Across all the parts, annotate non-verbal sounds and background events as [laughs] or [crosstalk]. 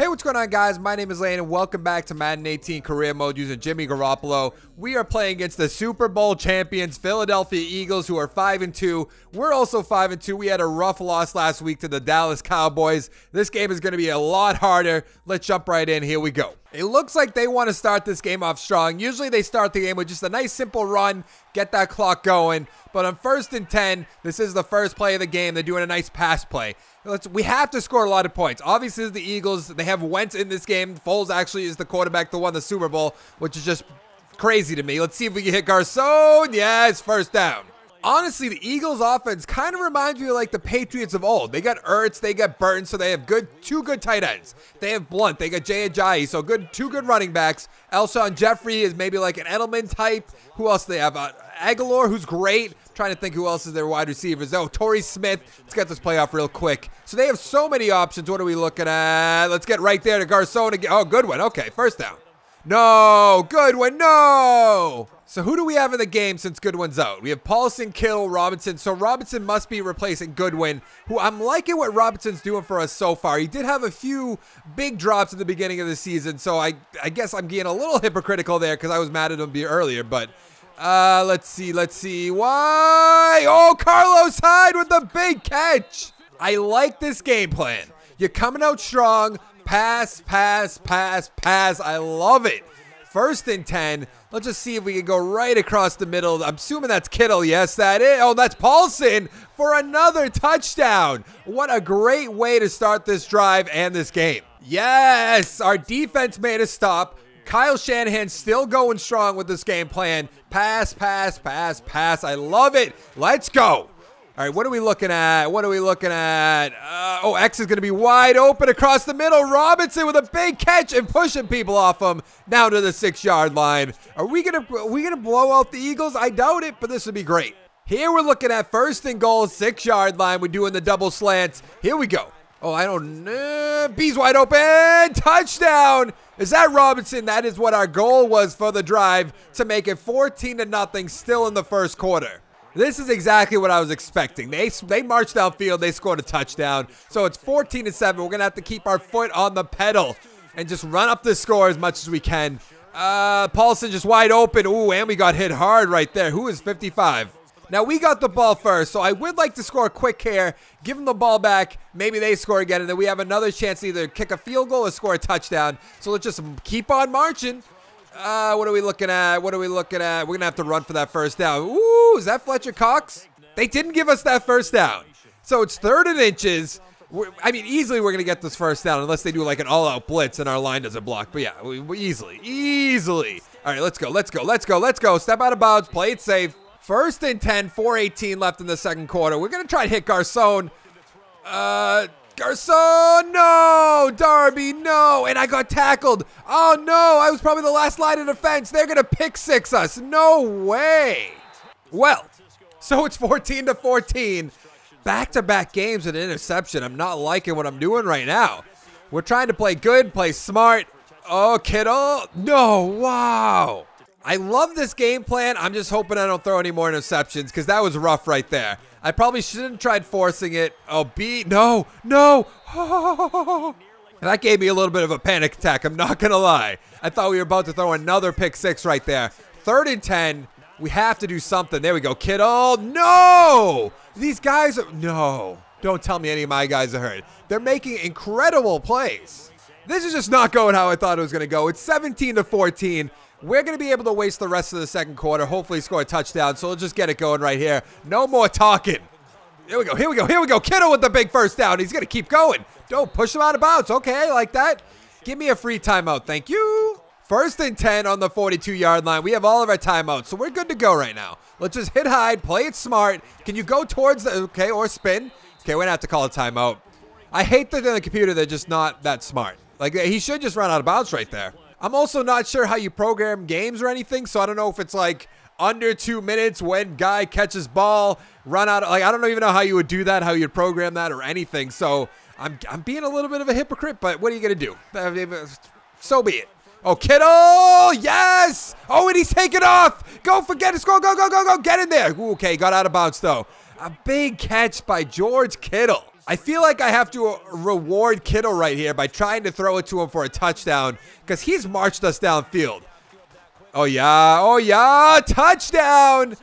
Hey, what's going on, guys? My name is Lane, and welcome back to Madden 18 Career Mode using Jimmy Garoppolo. We are playing against the Super Bowl champions, Philadelphia Eagles, who are 5 and 2. We're also 5 and 2. We had a rough loss last week to the Dallas Cowboys. This game is going to be a lot harder. Let's jump right in. Here we go. It looks like they want to start this game off strong. Usually they start the game with just a nice simple run, get that clock going. But on first and 10, this is the first play of the game. They're doing a nice pass play. Let's, we have to score a lot of points. Obviously, the Eagles, they have Wentz in this game. Foles actually is the quarterback that won the Super Bowl, which is just crazy to me. Let's see if we can hit Garcon. It's first down. Honestly, the Eagles offense kind of reminds me of like the Patriots of old. They got Ertz, they got Burton, so they have good two good tight ends. They have Blount, they got Jay Ajayi, so good two good running backs. Alshon Jeffery is maybe like an Edelman type. Who else do they have? Uh, Agholor, who's great. Trying to think who else is their wide receivers. Oh, Torrey Smith. Let's get this playoff real quick. So they have so many options. What are we looking at? Let's get right there to Garcon again. Oh, good one. Okay, first down. No, good one. no. So who do we have in the game since Goodwin's out? We have Paulsen, Kittle, Robinson. So Robinson must be replacing Goodwin, who I'm liking what Robinson's doing for us so far. He did have a few big drops at the beginning of the season, so I, I guess I'm getting a little hypocritical there because I was mad at him earlier, but uh, let's see, let's see. Why? Oh, Carlos Hyde with the big catch. I like this game plan. You're coming out strong. Pass, pass, pass, pass. I love it. First and 10. Let's just see if we can go right across the middle. I'm assuming that's Kittle. Yes, that is. Oh, that's Paulsen for another touchdown. What a great way to start this drive and this game. Yes, our defense made a stop. Kyle Shanahan still going strong with this game plan. Pass, pass, pass, pass. I love it. Let's go. All right, what are we looking at? What are we looking at? Uh, oh, X is going to be wide open across the middle. Robinson with a big catch and pushing people off him down to the six-yard line. Are we gonna are we gonna blow out the Eagles? I doubt it, but this would be great. Here we're looking at first and goal, six-yard line. We're doing the double slants. Here we go. Oh, I don't know. B's wide open. Touchdown. Is that Robinson? That is what our goal was for the drive to make it 14 to nothing still in the first quarter. This is exactly what I was expecting. They they marched downfield, they scored a touchdown. So it's 14 to 7. We're going to have to keep our foot on the pedal and just run up the score as much as we can. Uh, Paulsen just wide open. Ooh, and we got hit hard right there. Who is 55? Now, we got the ball first, so I would like to score a quick here, give them the ball back, maybe they score again, and then we have another chance to either kick a field goal or score a touchdown. So let's just keep on marching. Uh, what are we looking at? What are we looking at? We're going to have to run for that first down. Ooh, is that Fletcher Cox? They didn't give us that first down. So it's third and inches. We're, I mean, easily we're going to get this first down unless they do like an all-out blitz and our line doesn't block. But yeah, we, we easily, easily. All right, let's go, let's go, let's go, let's go. Step out of bounds, play it safe. First and 10, 418 left in the second quarter. We're going to try to hit Garcon. Uh, Garcon, no! Darby, no! And I got tackled. Oh, no! I was probably the last line of defense. They're going to pick six us. No way! Well, so it's 14 to 14. Back-to-back games with interception. I'm not liking what I'm doing right now. We're trying to play good, play smart. Oh, Kittle. No, wow. I love this game plan. I'm just hoping I don't throw any more interceptions because that was rough right there. I probably shouldn't have tried forcing it. Oh, B. No, no. [laughs] that gave me a little bit of a panic attack. I'm not going to lie. I thought we were about to throw another pick six right there. Third and 10. We have to do something. There we go. Kittle. No. These guys are. No. Don't tell me any of my guys are hurt. They're making incredible plays. This is just not going how I thought it was going to go. It's 17 to 14. We're going to be able to waste the rest of the second quarter, hopefully score a touchdown. So we'll just get it going right here. No more talking. Here we go. Here we go. Here we go. Kittle with the big first down. He's going to keep going. Don't push him out of bounds. Okay, like that. Give me a free timeout. Thank you. First and 10 on the 42 yard line. We have all of our timeouts, so we're good to go right now. Let's just hit Hyde, play it smart. Can you go towards the, okay, or spin? Okay, we're to have to call a timeout. I hate that in the computer they're just not that smart. Like, he should just run out of bounds right there. I'm also not sure how you program games or anything, so I don't know if it's like under two minutes when guy catches ball, run out. Like I don't even know how you would do that, how you'd program that or anything. So I'm I'm being a little bit of a hypocrite, but what are you gonna do? Uh, so be it. Oh, Kittle! Yes! Oh, and he's taken off! Go forget it! Go, go, go, go, go! Get in there! Ooh, okay, got out of bounds though. A big catch by George Kittle. I feel like I have to uh, reward Kittle right here by trying to throw it to him for a touchdown because he's marched us downfield. Oh, yeah. Oh, yeah. Touchdown.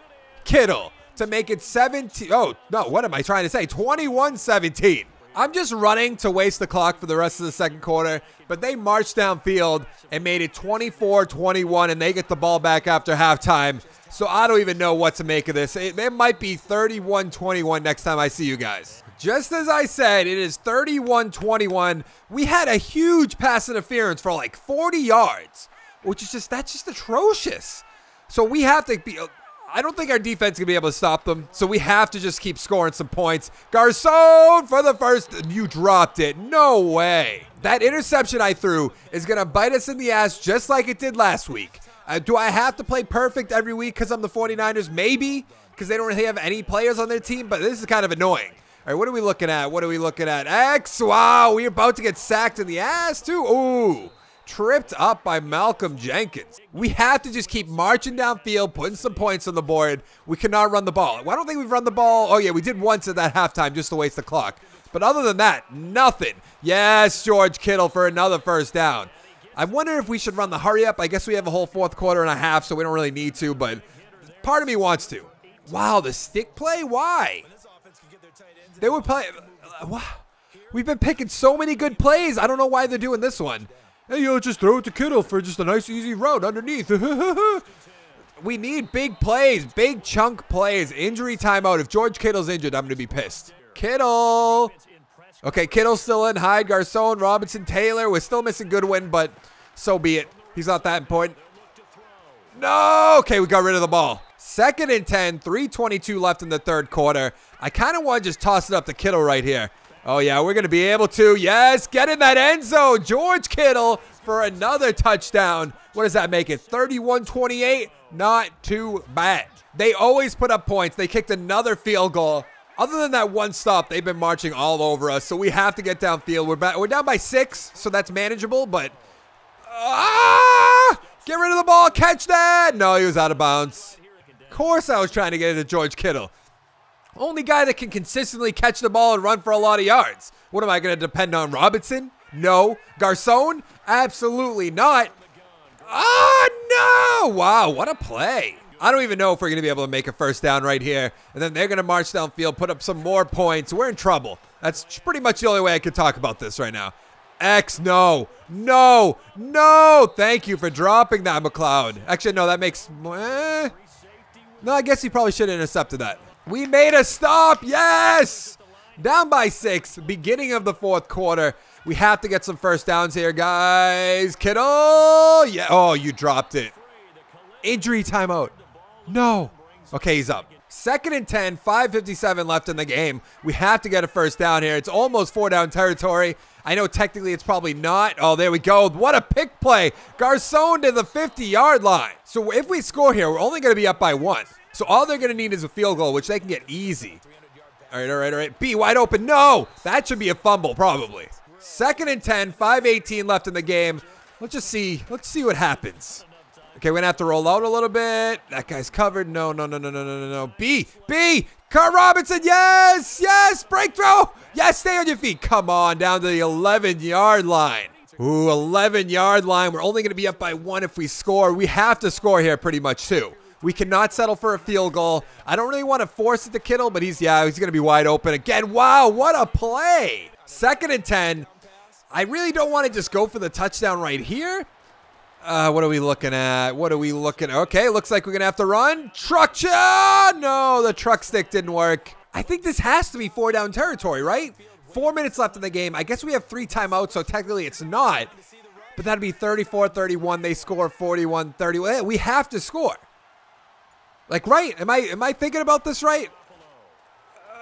Kittle to make it 17. Oh, no. What am I trying to say? 21 17. I'm just running to waste the clock for the rest of the second quarter, but they marched downfield and made it 24 21, and they get the ball back after halftime. So I don't even know what to make of this. It, it might be 31 21 next time I see you guys. Just as I said, it is 31 21. We had a huge pass interference for like 40 yards, which is just, that's just atrocious. So we have to be. I don't think our defense can be able to stop them, so we have to just keep scoring some points. Garcon for the first. You dropped it. No way. That interception I threw is going to bite us in the ass just like it did last week. Uh, do I have to play perfect every week because I'm the 49ers? Maybe, because they don't really have any players on their team, but this is kind of annoying. All right, what are we looking at? What are we looking at? X. Wow, we're about to get sacked in the ass, too. Ooh tripped up by Malcolm Jenkins. We have to just keep marching downfield, putting some points on the board. We cannot run the ball. I don't think we've run the ball. Oh, yeah, we did once at that halftime just to waste the clock. But other than that, nothing. Yes, George Kittle for another first down. I wonder if we should run the hurry up. I guess we have a whole fourth quarter and a half, so we don't really need to, but part of me wants to. Wow, the stick play? Why? They were playing. Uh, wow. We've been picking so many good plays. I don't know why they're doing this one. Hey, yo, just throw it to Kittle for just a nice, easy route underneath. [laughs] we need big plays, big chunk plays. Injury timeout. If George Kittle's injured, I'm going to be pissed. Kittle. Okay, Kittle's still in. Hyde, Garcon, Robinson, Taylor. We're still missing Goodwin, but so be it. He's not that important. No. Okay, we got rid of the ball. Second and 10, 322 left in the third quarter. I kind of want to just toss it up to Kittle right here. Oh, yeah, we're going to be able to. Yes, get in that end zone. George Kittle for another touchdown. What does that make it? 31 28? Not too bad. They always put up points. They kicked another field goal. Other than that one stop, they've been marching all over us. So we have to get downfield. We're back, we're down by six, so that's manageable. But ah, get rid of the ball, catch that. No, he was out of bounds. Of course, I was trying to get into George Kittle. Only guy that can consistently catch the ball and run for a lot of yards. What am I going to depend on? Robinson? No. Garcon? Absolutely not. Oh, no. Wow, what a play. I don't even know if we're going to be able to make a first down right here. And then they're going to march downfield, put up some more points. We're in trouble. That's pretty much the only way I could talk about this right now. X, no, no, no. Thank you for dropping that, McLeod. Actually, no, that makes. Eh. No, I guess he probably should have intercepted that. We made a stop. Yes. Down by six, beginning of the fourth quarter. We have to get some first downs here, guys. Kittle. Yeah. Oh, you dropped it. Injury timeout. No. Okay, he's up. Second and 10, 5.57 left in the game. We have to get a first down here. It's almost four down territory. I know technically it's probably not. Oh, there we go. What a pick play. Garcon to the 50 yard line. So if we score here, we're only going to be up by one. So all they're going to need is a field goal, which they can get easy. All right, all right, all right. B wide open. No, that should be a fumble probably. Second and 10, 5:18 left in the game. Let's just see. Let's see what happens. Okay, we're gonna have to roll out a little bit. That guy's covered. No, no, no, no, no, no, no, no. B, B, Carl Robinson. Yes, yes, breakthrough. Yes, stay on your feet. Come on, down to the 11 yard line. Ooh, 11 yard line. We're only gonna be up by one if we score. We have to score here pretty much too. We cannot settle for a field goal. I don't really want to force it to Kittle, but he's, yeah, he's going to be wide open again. Wow, what a play. Second and 10. I really don't want to just go for the touchdown right here. Uh, what are we looking at? What are we looking at? Okay, looks like we're going to have to run. Truck shot! No, the truck stick didn't work. I think this has to be four down territory, right? Four minutes left in the game. I guess we have three timeouts, so technically it's not. But that'd be 34 31. They score 41 31. We have to score. Like, right? Am I am I thinking about this right?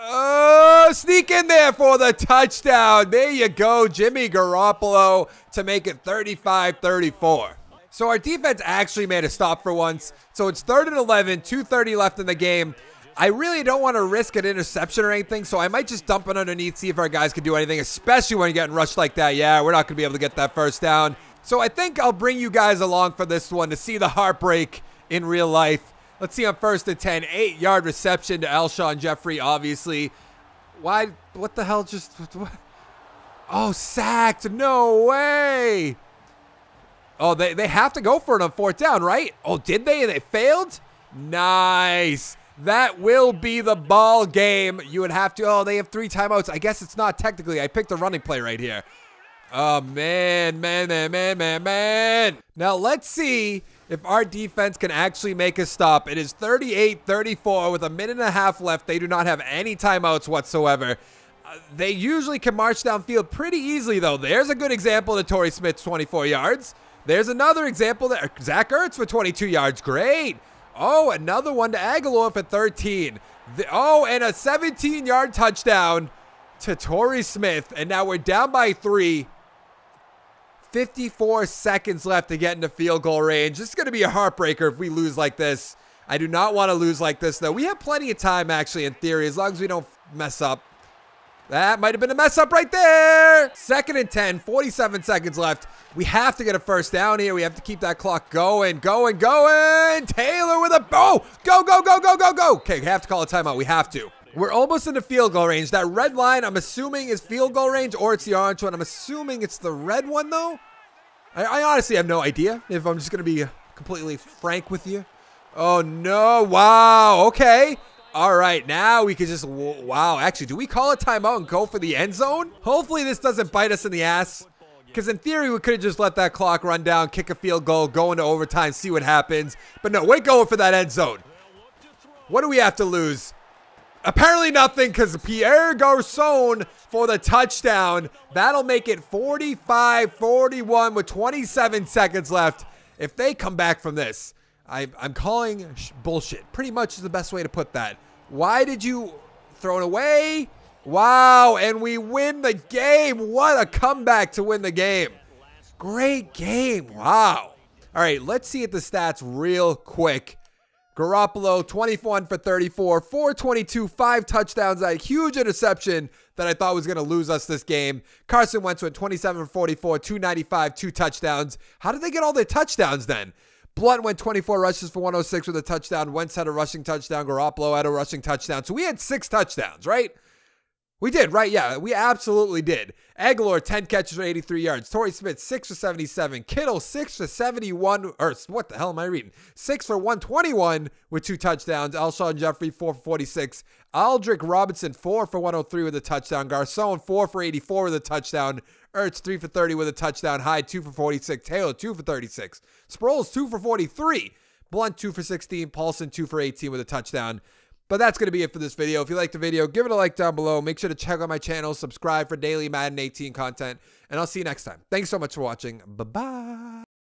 Oh, sneak in there for the touchdown. There you go, Jimmy Garoppolo to make it 35-34. So our defense actually made a stop for once. So it's third and 11, 2.30 left in the game. I really don't want to risk an interception or anything, so I might just dump it underneath, see if our guys can do anything, especially when you're getting rushed like that. Yeah, we're not going to be able to get that first down. So I think I'll bring you guys along for this one to see the heartbreak in real life. Let's see on first and 10. Eight yard reception to Alshon Jeffery, obviously. Why? What the hell just. What? Oh, sacked. No way. Oh, they, they have to go for it on fourth down, right? Oh, did they? And they failed? Nice. That will be the ball game. You would have to. Oh, they have three timeouts. I guess it's not technically. I picked a running play right here. Oh, man, man, man, man, man, man. Now, let's see if our defense can actually make a stop. It is 38 34 with a minute and a half left. They do not have any timeouts whatsoever. Uh, they usually can march downfield pretty easily, though. There's a good example of Torrey Smith's 24 yards. There's another example there. Zach Ertz for 22 yards. Great. Oh, another one to Agholor for 13. The, oh, and a 17 yard touchdown to Torrey Smith. And now we're down by three. 54 seconds left to get into field goal range. This is going to be a heartbreaker if we lose like this. I do not want to lose like this, though. We have plenty of time, actually, in theory, as long as we don't mess up. That might have been a mess up right there. Second and 10, 47 seconds left. We have to get a first down here. We have to keep that clock going, going, going. Taylor with a, oh, go, go, go, go, go, go. Okay, we have to call a timeout. We have to. We're almost into field goal range. That red line, I'm assuming, is field goal range or it's the orange one. I'm assuming it's the red one, though. I, I honestly have no idea if I'm just going to be completely frank with you. Oh, no. Wow. Okay. All right. Now we can just, wow. Actually, do we call a timeout and go for the end zone? Hopefully this doesn't bite us in the ass. Because in theory, we could have just let that clock run down, kick a field goal, go into overtime, see what happens. But no, we're going for that end zone. What do we have to lose? Apparently nothing because Pierre Garcon for the touchdown. That'll make it 45-41 with 27 seconds left. If they come back from this, I, am calling bullshit. Pretty much is the best way to put that. Why did you throw it away? Wow, and we win the game. What a comeback to win the game. Great game. Wow. All right, let's see at the stats real quick. Garoppolo, 21 for 34, 422, five touchdowns, a huge interception that I thought was going to lose us this game. Carson Wentz went 27 for 44, 295, two touchdowns. How did they get all their touchdowns then? Blount went 24 rushes for 106 with a touchdown. Wentz had a rushing touchdown. Garoppolo had a rushing touchdown. So we had six touchdowns, right? We did, right? Yeah, we absolutely did. Agholor, 10 catches for 83 yards. Torrey Smith, 6 for 77. Kittle, 6 for 71. Or what the hell am I reading? 6 for 121 with two touchdowns. Alshon Jeffery, 4 for 46. Aldrick Robinson, 4 for 103 with a touchdown. Garcon, 4 for 84 with a touchdown. Ertz, 3 for 30 with a touchdown. Hyde, 2 for 46. Taylor, 2 for 36. Sproles, 2 for 43. Blount, 2 for 16. Paulsen, 2 for 18 with a touchdown. But that's going to be it for this video. If you liked the video, give it a like down below. Make sure to check out my channel, subscribe for daily Madden 18 content, and I'll see you next time. Thanks so much for watching. Bye-bye.